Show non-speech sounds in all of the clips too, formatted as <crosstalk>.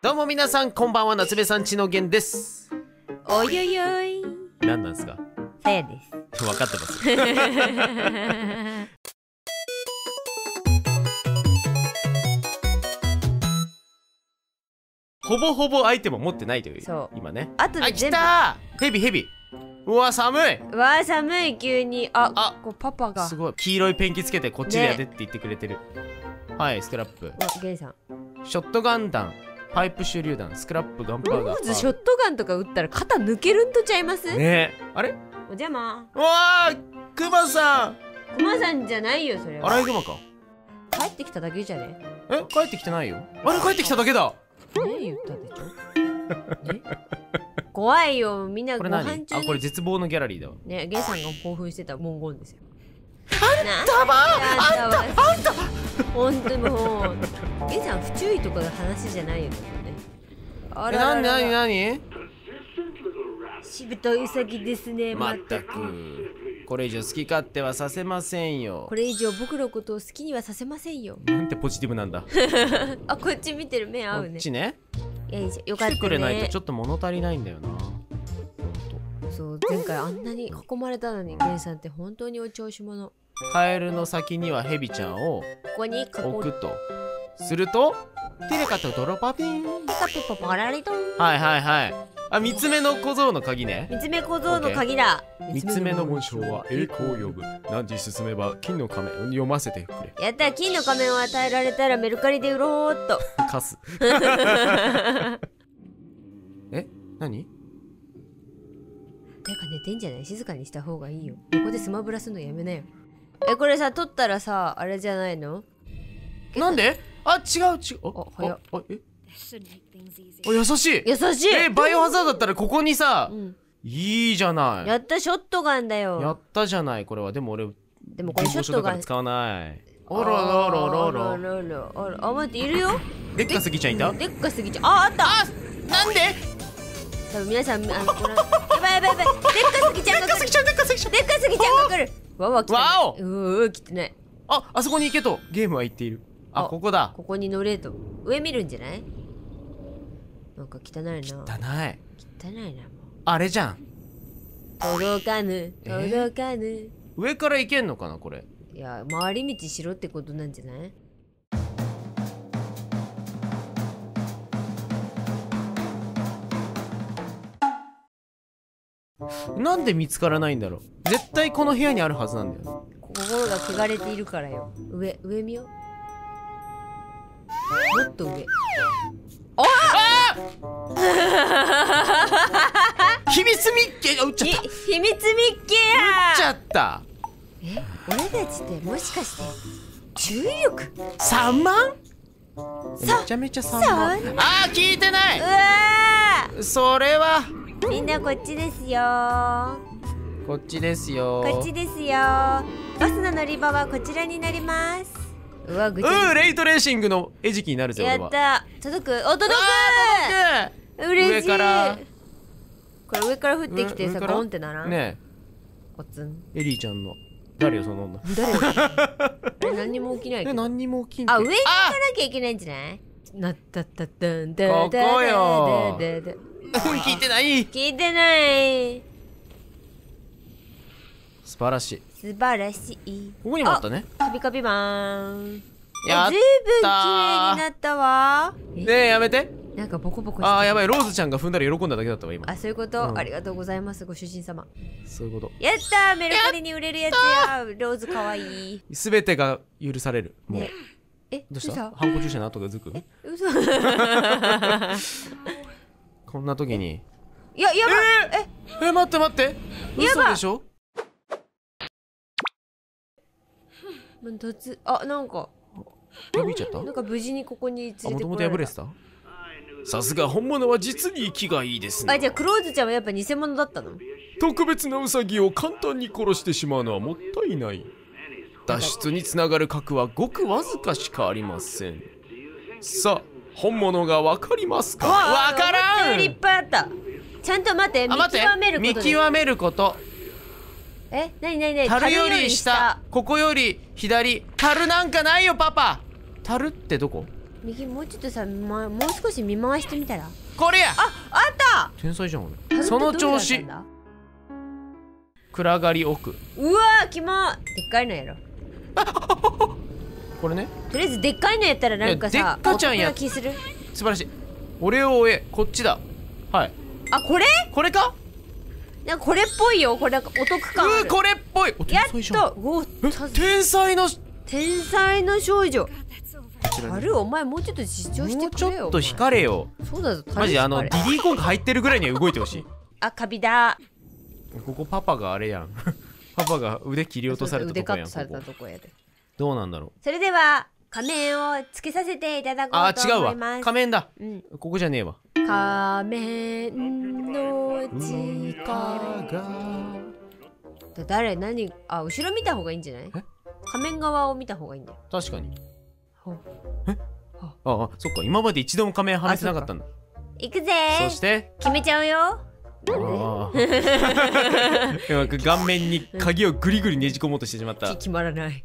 どうも皆さんこんばんは夏目さんちのげんです。おいおいおい。何なんですか？さやです。分かってます。<laughs> ほぼほぼアイテムを持ってないというそう。今ね。あとあ来で全部。たヘビヘビ。うわ寒い。うわー寒い急に。ああこうパパが。すごい。黄色いペンキつけてこっちでやでって言ってくれてる、はいスクラップ。ゲイさん。ショットガン弾パイプ手榴弾スクラップガンパウダー。ローズショットガンとか撃ったら肩抜けるんとちゃいます、ねえ。あれ？お邪魔。うわークマさん。クマさんじゃないよそれアはライグマか。帰ってきただけじゃね？え帰ってきてないよ。あれ帰ってきただけだ。ね言ったでしょ？ね怖いよ。みんなご飯中にあこれ絶望のギャラリーだわ。ねゲイさんが興奮してた文言ですよあんたばあんたあんた。本当にもうゲイさん不注意とかが話じゃないよね。あえなんでなにらなにしぶといウサギですねままったく。これ以上好き勝手はさせませんよ。これ以上僕のことを好きにはさせませんよ。なんてポジティブなんだ。<laughs> あこっち見てる目合こうね。っちね。いやいいじゃん。よかったね。来てくれないとちょっと物足りないんだよな。そう前回あんなに囲まれたのにゲンさんって本当にお調子者。こカエルの先にはヘビちゃんをこに囲置くと。するとテレカとドロパピン。カピポパラリトン。はいはいはい。あ三つ目の小僧の鍵ね。三つ目小僧の鍵だ。三つ目の紋章は栄光を呼ぶ。何時進めば金の仮面読ませてくれ。やった金の仮面を与えられたらメルカリで売ろうっと。カス <laughs> え？何？誰か寝てんじゃない？静かにした方がいいよ。横でスマブラするのやめなよえこれさ取ったらさあれじゃないの？なんで？あ違う違う。ああ早っ。あえ？あ優しい。優しい。えバイオハザードだったらここにさうん。いいじゃない。やったショットガンだよ。やったじゃないこれは。でも俺でもこれショットガン。使わない。あららららら。あららあら。あ待っているよ。でっかすぎちゃんいた？でっかすぎちゃうああった。なんで？多分皆さんあのこのやばいやばいやばい。でっかすぎちゃんが来る。でっかすぎちゃんでっかすぎちゃん。でっかすぎちゃんが来るわわ来たね。わおうー来てないああそこに行けと。ゲームは言っている。ああここだ。ここに乗れと。上見るんじゃない？なんか汚いな。だない。汚いなあれじゃん。届かぬ。え？届かぬ、上から行けんのかなこれ。いや回り道しろってことなんじゃない？なんで見つからないんだろう？絶対この部屋にあるはずなんだよ心が汚れているからよ。上上見よもっと上。<laughs> 秘密密契あ撃っちゃひった。撃っ秘密密契ちゃや！った。え俺たちってもしかして注意力？3万？めさちゃめちゃ3さ万あー聞いてなういわそれはーみんなこっちですよ。こっちですよ。こっちですよ。バスの乗り場はこちらになります。うわぐちうゃーレイトレーシングの餌食になるぜやった。届く。お届あく。嬉しい。上から。これ上から降ってきてさゴンってならん？ーねコツン。えエリーちゃんの。誰よその女。誰？<laughs> あれ何にも起きないけど。え何にも起きんてあ上に行かあ！なきゃいけないんじゃない？なったったったんだここよ。だだだだ聞いてない。聞いてない。素晴らしい。素晴らしいここにもあったね。カピカピマンやっずいぶん綺麗になったわ。えねえやめて。なんかボコボコしてあーやばいローズちゃんが踏んだら喜んだだけだったわ今。あそういうこと、うん。ありがとうございますご主人様。そういうこやったーメルカリに売れるやつや。ローズかわいい。と全てが許される。もう。ねえどうした？ハンコ注射の後がずく？嘘。<laughs> こんな時に。いややばい。えー、え。待って待って。嘘でしょ？突あなんか。破いちゃった？なんか無事にここに連れてあもともことられた破れてた？さすが本物は実に気がいいですあじゃあクローズちゃんはやっぱ偽物だったの？特別なウサギを簡単に殺してしまうのはもったいない脱出につながる核はごくわずかしかありません。さあ本物がわかりますか？わからん！いっぱいあったちゃんと待って見極めることで見極めること。えなになになに樽より下。ここより左。樽なんかないよパパ。樽ってどこ？右もうちょっとさ、ま、もう少し見回してみたら？これや！ああった！天才じゃん俺その調子。暗がり奥。うわーキモでっかいのやろ <laughs> これね。とりあえずでっかいのやったらなんかさでっかちゃんや。気する？素晴らしい。俺を追え。こっちだ。はい。あこれ？これか？なんかこれっぽいよ。これなんかお得感うーこれっぽい。やっと天才の天才の少女。ある？お前もうちょっと実調してもうくれよ。ちょっと光れよ。そうだぞマジあのタレディディーコング入ってるぐらいには動いてほしい。あカビだここパパがあれやんパパが腕切り落とされた腕とこやんカットされたとこやで。どうなんだろう？それでは仮面をつけさせていただこあうとー違うわ思います仮面だ。うん。ここじゃねえわ。仮面の力だ誰何あ後ろ見た方がいいんじゃない？え？仮面側を見た方がいいんだよ。確かに。ほう。ああそっか。今まで一度も仮面はめてなかったんだ。行くぜ。そして？決めちゃうよあ <laughs> 顔面に鍵をグリグリねじ込もうとしてしまった。き決まらない。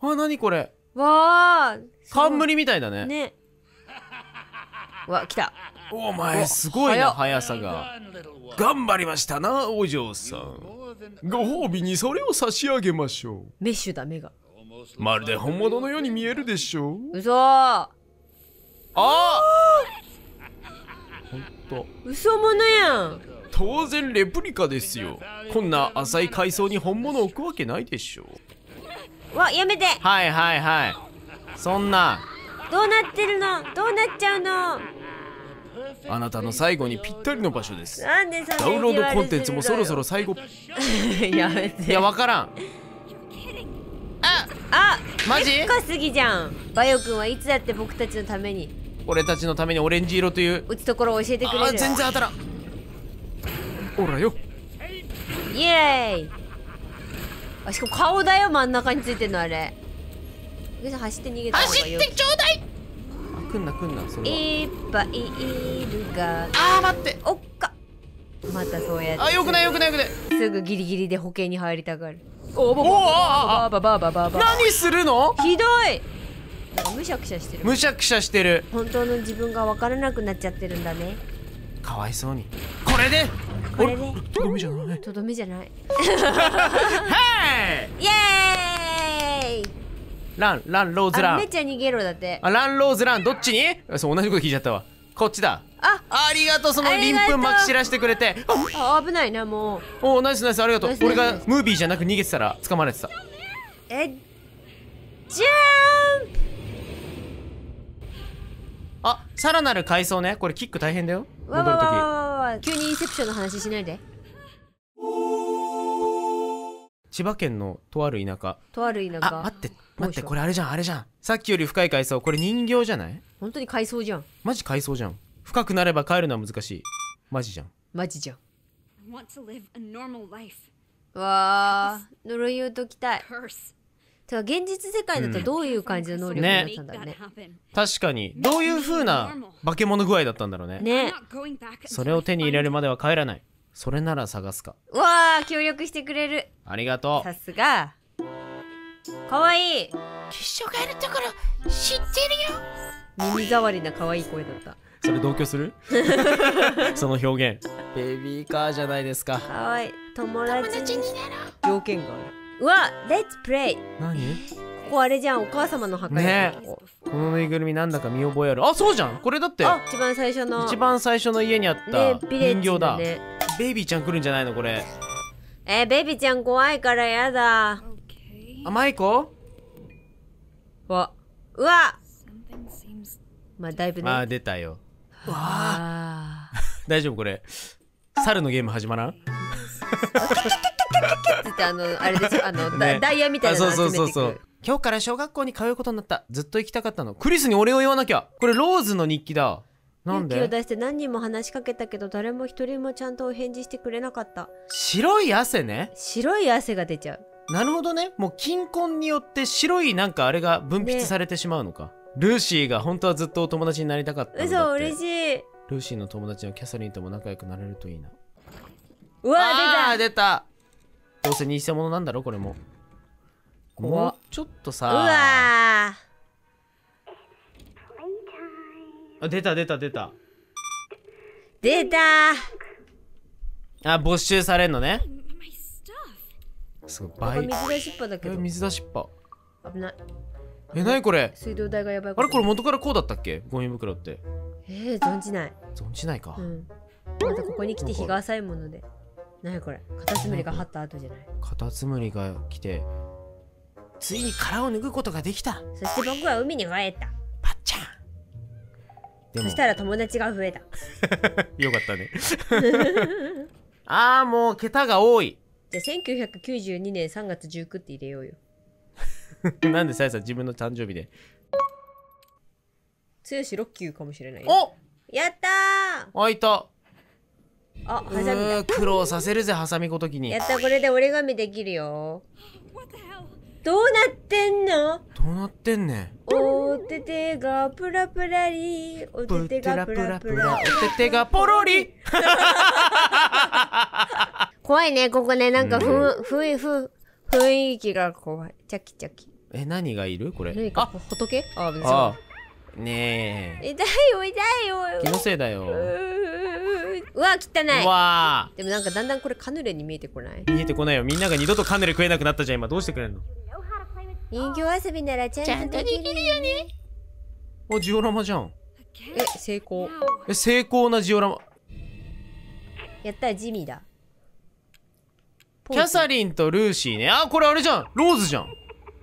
あ何これ？わあ冠みたいだね。ね。うわ来た。お前すごいな速さが。頑張りましたなお嬢さん。ご褒美にそれを差し上げましょメッシュだ目が。うまるで本物のように見えるでしょう。嘘。あほんと。嘘者やん。当然レプリカですよ。こんな浅い階層に本物を置くわけないでしょう。わやめて。はいはいはい。そんな。どうなってるの？どうなっちゃうの？あなたの最後にぴったりの場所です。なんでダウンロードコンテンツもそろそろ最後。<laughs> やめて。いやわからん。あマジ？深すぎじゃん。バヨ君はいつだって僕たちのために俺たちのためにオレンジ色という。打つところを教えてくあれる。全然当たらん。ほらよ。イエーイ。あしかも顔だよ真ん中についてんのあれ。走って逃げた方がよちょうだい。あ来んな来んなそれは。いっぱいいるが。あー待って。おっか。またそうやって。あよくないよくないよくない。すぐギリギリで保険に入りたがる。おばおーああばばばばばば何するの？ひどいなんかむしゃくしゃしてる。むしゃくしゃしてる。本当の自分が分からなくなっちゃってるんだね。かわいそうに。これで?これで？とどめじゃない。とどめじゃない。はいイエーイ!ランランローズラン。あめっちゃ逃げろだって。あランローズラン。どっちに？そう同じこと聞いちゃったわ。こっちだ。あありがとうその鱗粉まき散らしてくれて。ああ危ないなもう。おーナイスナイスありがとう。俺がムービーじゃなく逃げてたら捕まれてた。えジャン!プあさらなる階層ね。これキック大変だよ。わわわ戻るときわわわ急にインセプションの話しないで。千葉県のとある田舎。とある田舎。あ待って待っしてたこれあれじゃんあれじゃん。さっきより深い階層。これ人形じゃない？本当に海藻じゃん。マジ階層じゃん。深くなれば帰るのは難しい。マジじゃん。マジじゃん。I want to live a normal life. わあ呪いを解きたい.てか現実世界だとどういう感じの能力になったんだろうね。that happen. 確かに。どういう風な化け物具合だったんだろうね。ね。それを手に入れるまでは帰らない。それなら探すか。わあ協力してくれる。ありがとさすが。かわいい。一緒がいるところ知ってるよ。耳障りな可愛い声だった。それ同居する？<laughs> その表現。ベビーカーじゃないですか。かわいい。友達に条件があるうわ Let's play! 何？ここあれじゃんお母様の墓ね。このぬいぐるみなんだか見覚えある。あそうじゃん。これだって。あ一番最初の。一番最初の家にあった人形だだね。ベイビーちゃん来るんじゃないのこれ。えー、ベビーちゃん怖いからやだ.あマイコわうわ。まあだいぶね。あー出たよ。あ。<laughs> 大丈夫これ。猿のゲーム始まらん？<laughs> ーつってあのあれでしょあの、ねダイヤみたいなのあそう集めてくそうそうそう今日から小学校に通うことになったずっと行きたかったのクリスにお礼を言わなきゃこれローズの日記だなん勇気をで出して何人も話しかけたけど誰も一人もちゃんとお返事してくれなかった白い汗ね白い汗が出ちゃうなるほどねもう金婚によって白いなんかあれが分泌ねされてしまうのか、ルーシーが本当はずっとお友達になりたかったんだ嘘って嬉しいルーシーの友達のキャサリンとも仲良くなれるといいなうわあー出出たどうせ偽物なんだろこれも。もうちょっとたうさわあ出た出た出た。出た。あ没収されんのね.すごい倍水出しっぱだけど。え水出しっぱ。危ない。え何これ？水道代がやばい。あれこれ元からこうだったっけ？ゴミ袋って。えー、存じない。存じないか、うん。またここに来て日が浅いもので何これ？カタツムリが張った後じゃない？カタツムリが来てついに殻を脱ぐことができた。そして僕は海に帰った。パッチャン。そしたら友達が増えた。<laughs> よかったね。<laughs> ああもう桁が多い。じゃあ1992年3月19って入れようよ。<laughs> なんでさやさん自分の誕生日で？剛6級かもしれないよ。お！やった開いた。ーあうハサミだ。ー苦労させるぜハサミごときに。やったこれで折り紙できるよ?どうなってんの？どうなってんねん。おててがプラプラリおててがプラプラ。おててがポロリ怖いねここね。なんかふ、ふいふ雰囲気が怖い。チャキチャキ。え何がいる？これ。何かあほ仏？あ別に。あねえ。痛いよ痛いよ。気のせいだよ。うーうわ汚ういわでもなんかだんだんこれカヌレに見えてこない？ー見えてこないよ。みんなが二度とカヌレ食えなくなったじゃん今。どうしてくれんの？人形遊びならちゃんとできるよね。おジオラマじゃん?え成功.え精巧なジオラマ。やったらジミーだ。キャサリンとルーシーね。あこれあれじゃん。ローズじゃん。っ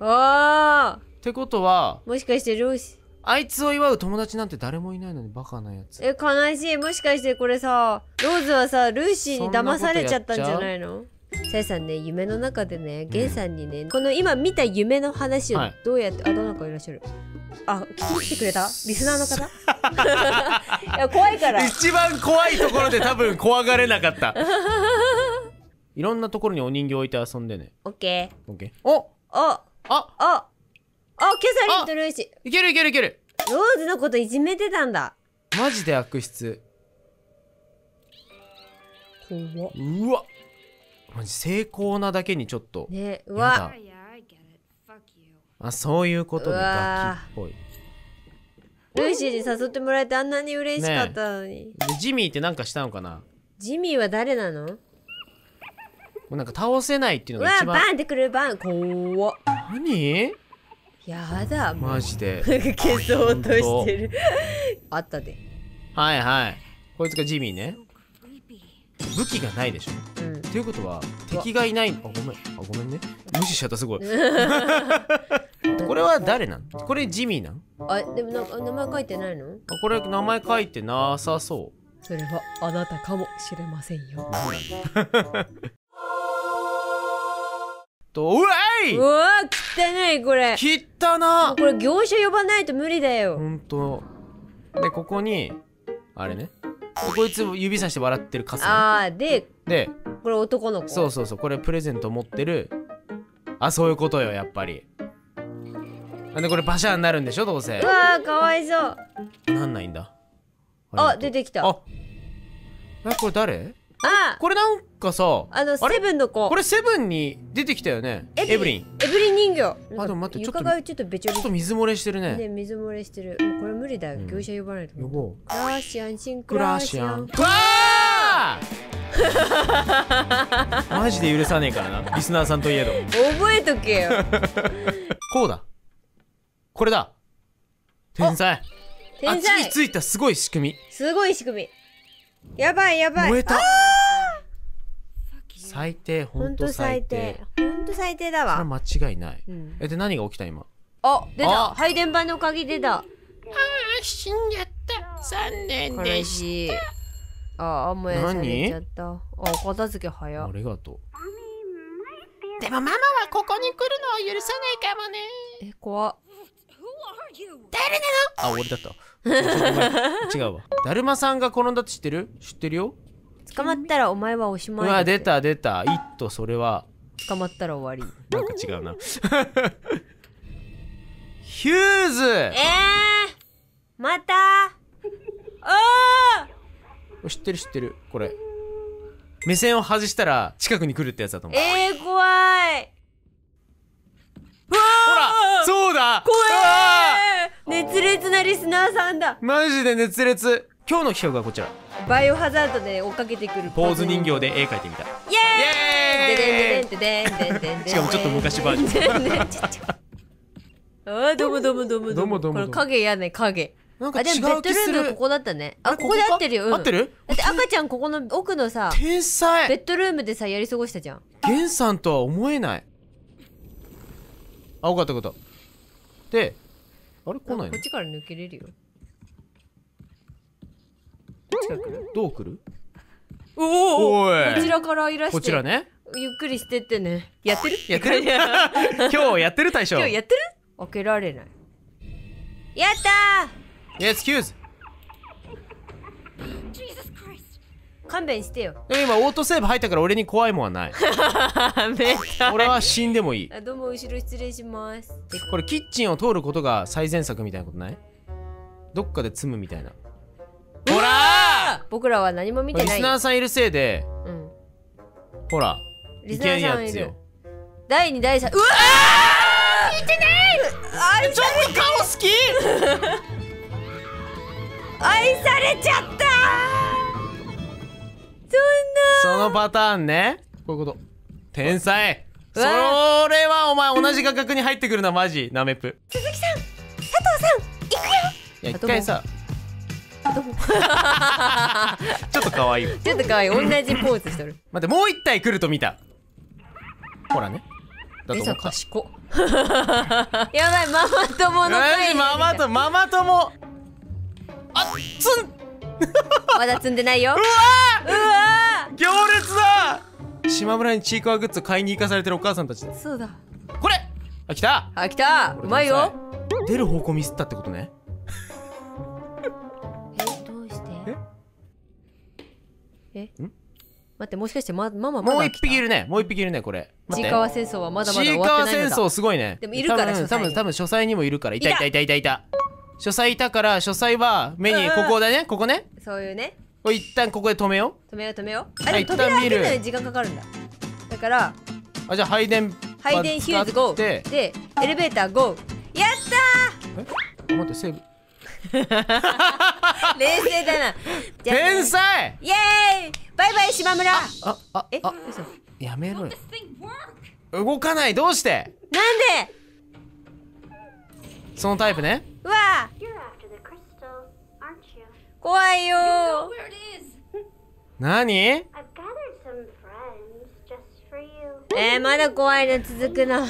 あてことはーもしかしてローシあいつを祝う友達なんて誰もいないのにバカなやつ。え悲しい。もしかしてこれさローズはさルーシーに騙されちゃったんじゃないの？さやさんね夢の中でねゲンさんにね、この今見た夢の話をはい。どうやって、あどなたかいらっしゃる？あ聞きに来てくれた？<laughs> リスナーの方？<laughs> いや怖いから。一番怖いところで多分怖がれなかった。いろんなところにお人形置いて遊んでね。<laughs> オッケー。オッケー。お！ああ！ああキャサリンとルーシいけるいけるいける。ーローズのこといじめてたんだ。マジで悪質。怖っ。うわ。マジ成功なだけにちょっと。やねうわ。だ。Oh. あそういうことでうわ。ガキっぽい。ルーシーに誘ってもらえてあんなに嬉しかったのに、でジミーってなんかしたのかな？もジミーは誰なの？うなんか倒せないっていううわのが一番。バンってくるバン。怖っ。何？やだもう。マジで。消そうとしてる。あったで。はいはい。こいつがジミーね.武器がないでしょ。うん。っていうことは敵がいない。あごめん。あごめんね。無視しちゃったすごい。<laughs> これは誰なん？これジミーなん？あでも名前書いてないの？あこれ名前書いてなさそそれはあなたかもしれませんよ。う <laughs> とうわい！うわ汚いこれ。切っ！たなこれ業者呼ばないと無理だよ。ほんと。でここにあれね。でこいつ指さして笑ってるカスね。あーででこれ男の子。そうそうそう。これプレゼント持ってる。あそういうことよやっぱり。なんでこれバシャンになるんでしょどうせ。うわーかわいそう。なんないんだ？あ出てきた。あえこれ誰？あこれなんかさあのセブンの子。これセブンに出てきたよね。エブリン。エブリン人形。あでも待ってちょっと床がちょっとべちょり。ちょっと水漏れしてるね。ね水漏れしてる。もうこれ無理だよ、業者呼ばないと。呼ぼう。クラーシアンシン。ククラシアン。ーシアン。うわー！<laughs> マジで許さねえからな。リスナーさんといえど。覚えとけよ。<laughs> こうだ。これだ。天才。あ天っちに才ついた。すごい仕組み。すごい仕組み。やばいやばい。燃えた。you. 最低ほんとと最最低。低ほんと最低だわ。それは間違いない。うん。えで何が起きた今？あ出た。あ。配電盤の鍵出た。死んじゃった。残念悲しいああ燃やされちゃった。あ片付け早。ありがとう。でもママはここに来るのを許さないかもね。え怖っ?誰なあ俺だった。違うわ。だるまさんが転んだって知ってる？知ってるよ捕まったらお前はおしうまいだって。わ出た出た「イット!」それは。捕まったら終わり。なんか違うな。<laughs> ヒューズ！えー、また？あー！知ってる知ってるこれ。目線を外したら近くに来るってやつだと思う。えー、怖い。うわほらそうだ！怖い。熱烈烈なリスナーさんだ。マジで熱烈今日の企画はこちら。バイオハザードで追っかけてくるポーズ人形で絵描いてみた。イエーイ！しかもちょっと昔バージョン。<laughs> あーどうもどうもどうもどうもどうもこれ影やね影。なんか違あでもベッドう気する。ルームここだったね。ああここで合ってる？よ、うん、合ってる？だって赤ちゃんここの奥のさ天ベ才ッドルームでさやり過ごしたじゃん。ゲンさんとは思えない。あ分かった分かった。であれ来ないの？こっちから抜けれるよこっちから来るどう来る？おおい。こちらからいらしてこちらね。ゆっくりしてってね。やってる？<laughs> やってる？今今日やってる大将。日やってる？開けられない。やったイエスキュー！ズ Jesus Christ. ー勘弁してよ。でも今オートセーブ入ったから俺に怖いもんはない。<laughs> めっちゃ。俺は死んでもいい。あどうも後ろ失礼します。これキッチンを通ることが最善策みたいなことない？どっかで積むみたいな僕らは何も見てリない。スナーさんいるせいでうん。ほらリスナーさんいる。第2第3うわー！見てない！愛ちょっと顔好き？<laughs> 愛されちゃった！そんそのパターンね。こういうこと。天才。うそわれはお前同じ画角に入ってくるなマジ。ナメプ。鈴木さん佐藤さん行くよ。いや一回さ <laughs> ちょっと可愛い。わちょっと可愛い。同じポーズしとる。待ってもう一体来ると見た。ほらね。だと思った。賢っ。やばいママ友のマ会ジママとママ友。あつん。まだ積んでないよ。<laughs> うわうわ行列だ。島村にチークワグッズ買いに行かされてるお母さんたちだ。ーそうだ。これ。あ来た。あ来た。うまいよ。出る方向ミスったってことねえ？待ってもしかしてまママまだもう一匹いるね。もう一匹いるねこれ。ちいかわ戦争はまだまだ終わってないのだ。争すごいね。でもいるから多分多分多分書斎にもいるから。いた。いいたたいたいたいた。書斎いたから書斎は目にここだねここね。そういうね。これ一旦ここで止めよ止めよう止めよう。あはいでも扉開ける。の一旦見るに時間かかるんだ。だからうあじゃあ配電配電ヒュー。ズ GO ででエレベーター GO やっ待ってセーブ。たー <laughs> 冷静だな。ね、天才。イエーバイバイ、島村。あ、あ、あ、あえ、やめろ。動かない、どうして？なんで？そのタイプね。うわ怖いよ。何？え、まだ怖いの続くな。